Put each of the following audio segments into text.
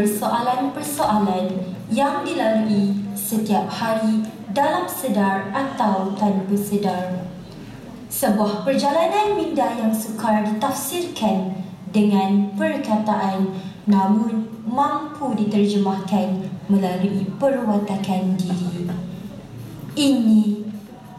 persoalan-persoalan yang dilalui setiap hari dalam sedar atau tanpa sedar. Sebuah perjalanan minda yang sukar ditafsirkan dengan perkataan namun mampu diterjemahkan melalui perwatakan diri. Ini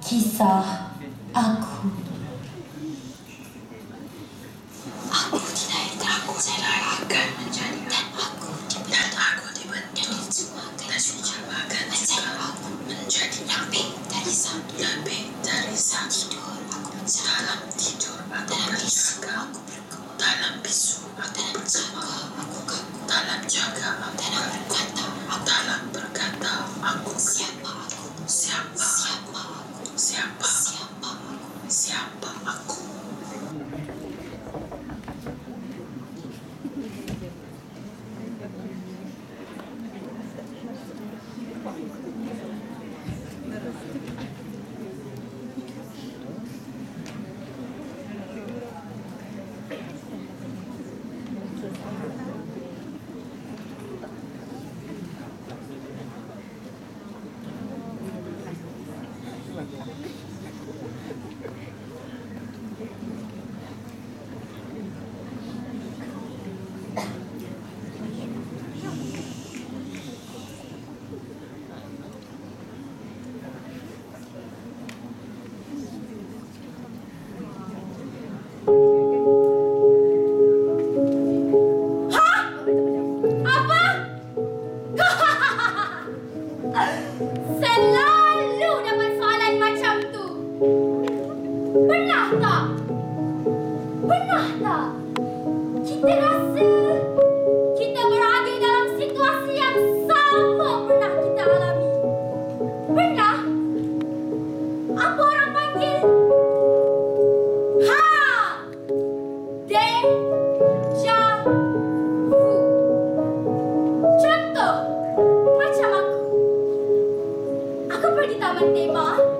kisah aku. Aku tidak akan menjadi dan aku dan aku dibentuk dan dijamakan juga menjadi lebih dari satu lebih dari satu tidur aku dalam tidur aku berjaga. Aku bergumul dalam bisu aku berjaga. Aku kaku dalam jaga aku dalam berkata pergi taman tema.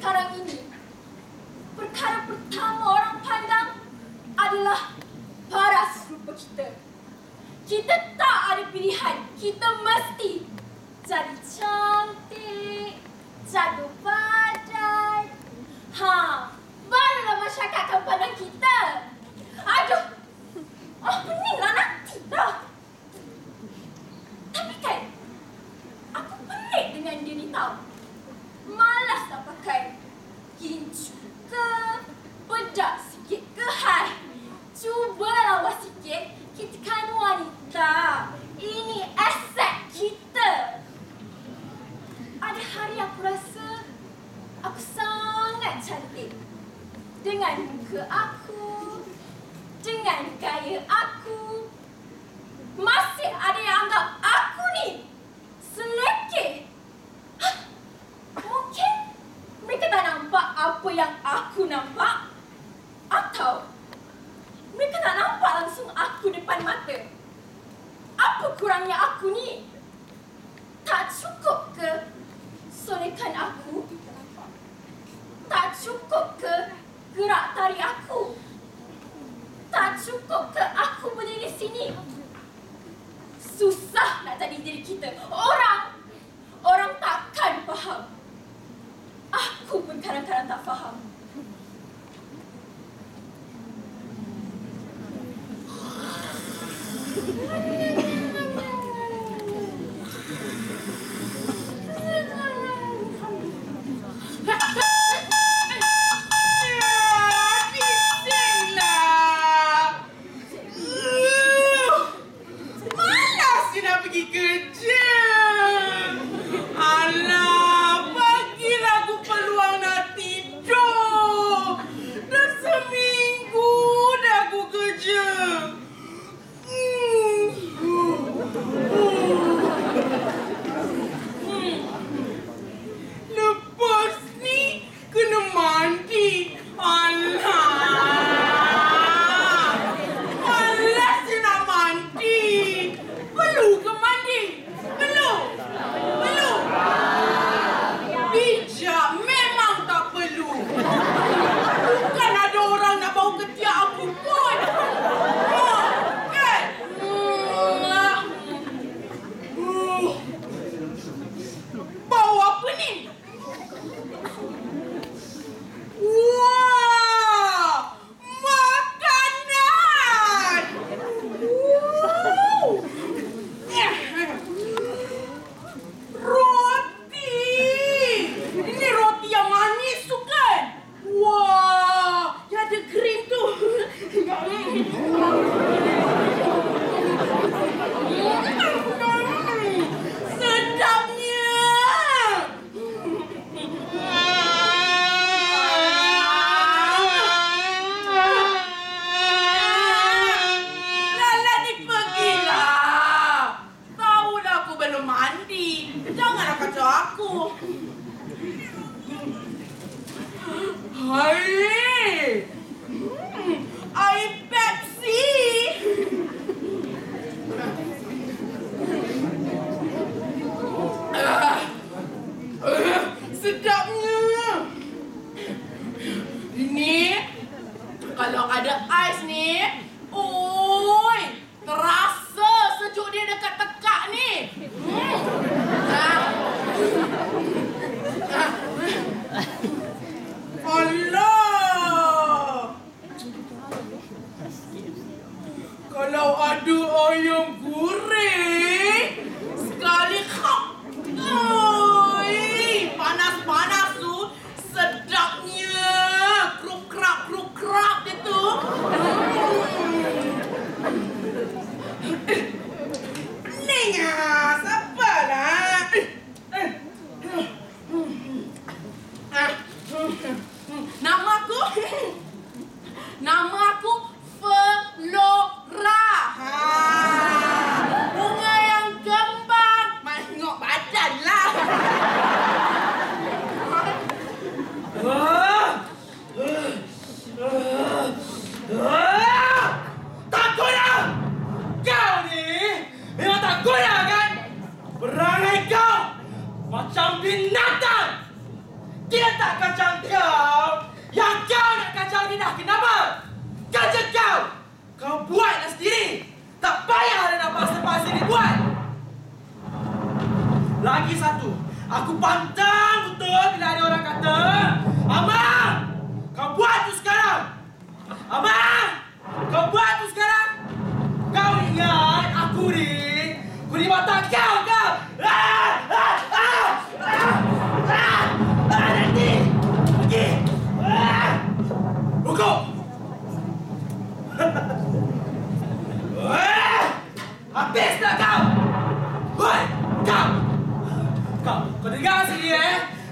sekarang ini perkara pertama orang pandang adalah paras rupa kita. Kita tak ada pilihan. Kita mesti jadi cantik, jadi badan. Ha, barulah masyarakat akan pandang kita. Aduh, apa ni lah nanti dah. tanya aku ni tak cukup ke solekan aku? Tak cukup ke gerak tari aku? Tak cukup ke aku berdiri sini? Susah nak jadi diri kita. Orang! Orang takkan faham. Aku pun kadang-kadang tak faham. Mayung Lagi satu, aku pantang betul bila ada orang kata, Abang, kau buat tu sekarang. Abang, kau buat tu sekarang. Kau ingat aku ni, mata kau.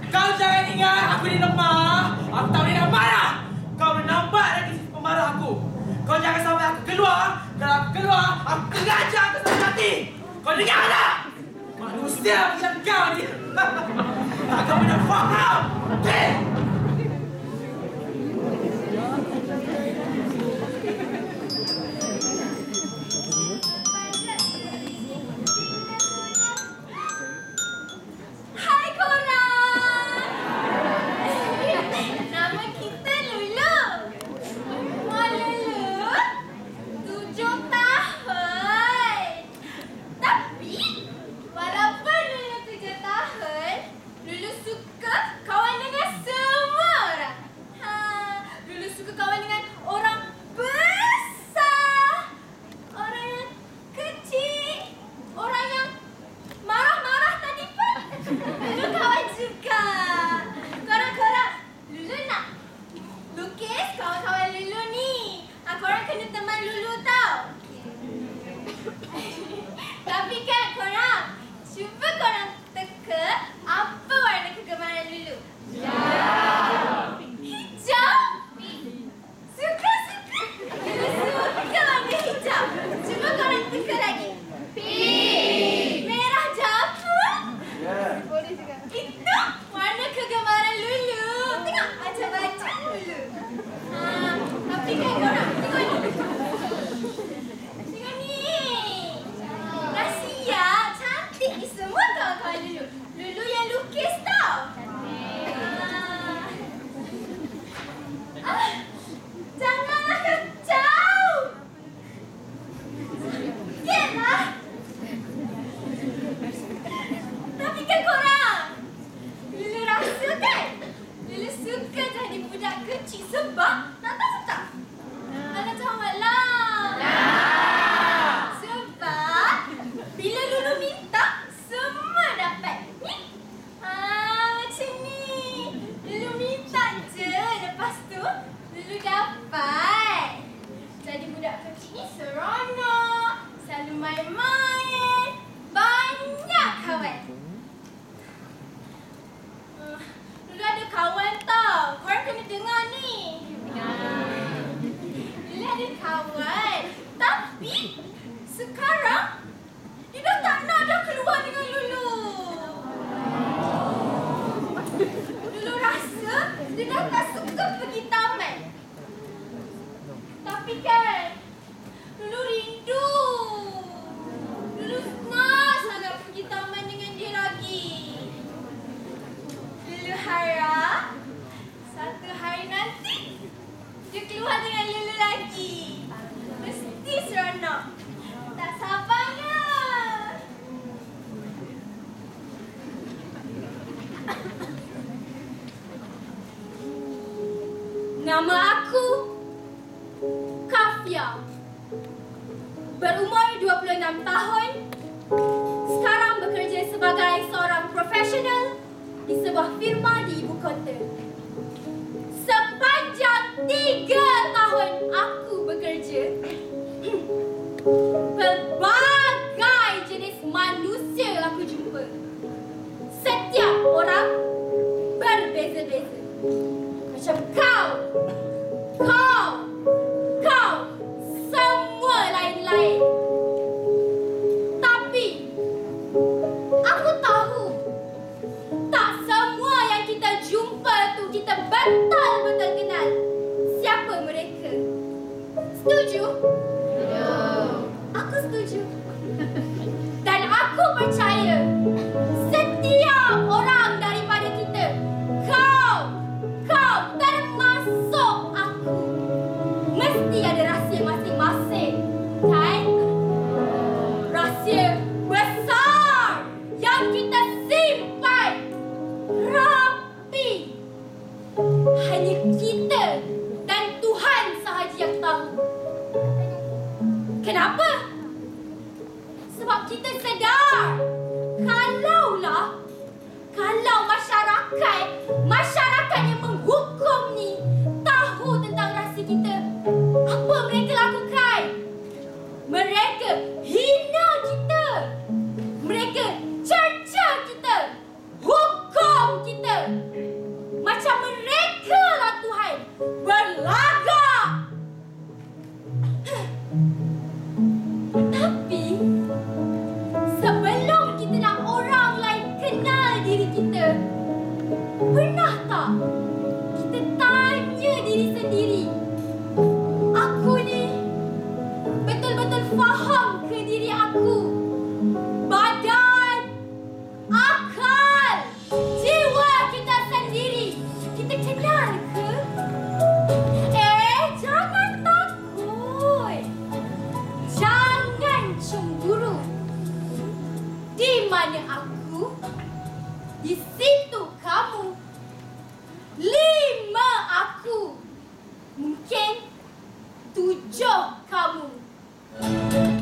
Kau jangan ingat aku ni lemah. Aku tak boleh nak marah. Kau boleh nampak lagi sisi pemarah aku. Kau jangan sampai aku keluar. Kalau aku keluar, aku kerajaan aku sampai mati. Kau dengar tak? Manusia macam kau ni. Tak kau punya faham. Okay. bergemar di ibu kota. Sepanjang tiga tahun aku bekerja, pelbagai jenis manusia aku jumpa. Setiap orang berbeza-beza. Macam kau! setuju. Aku setuju. Dan aku percaya. Sebab kita sedar. Kalaulah kalau masyarakat masyarakat yang menghukum ni Joe Calhoun.